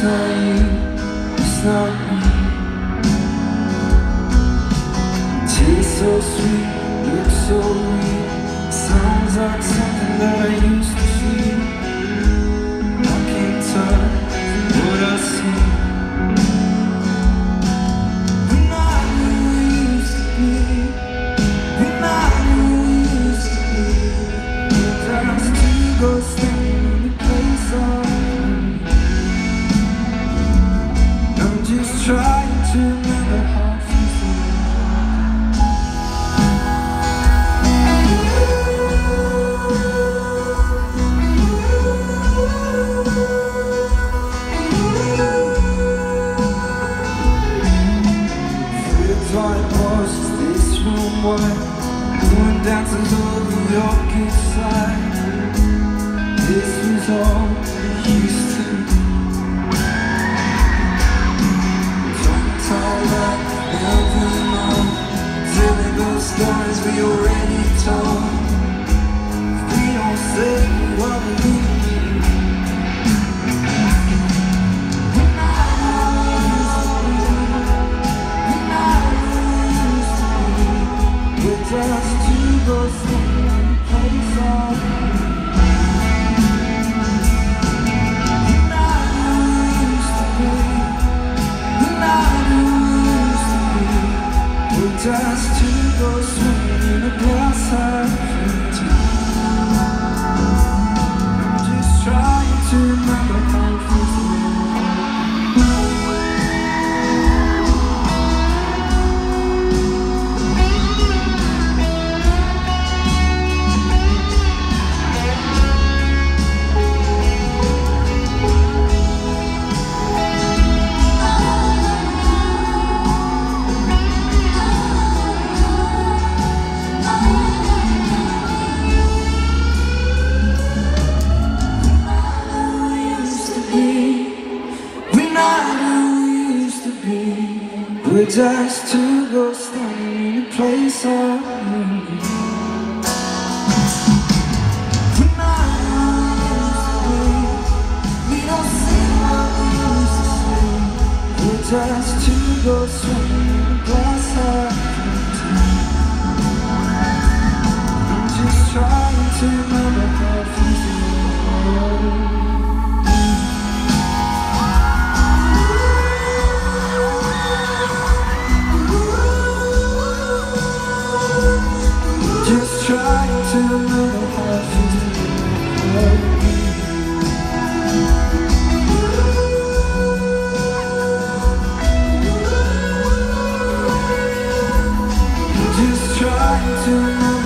It's not you, it's not me. Tastes so sweet, looks so weak. Sounds like something that I used to feel is all it was, this room wide Going down to the York inside were just two ghosts standing in a place unknown. Just to go swimming to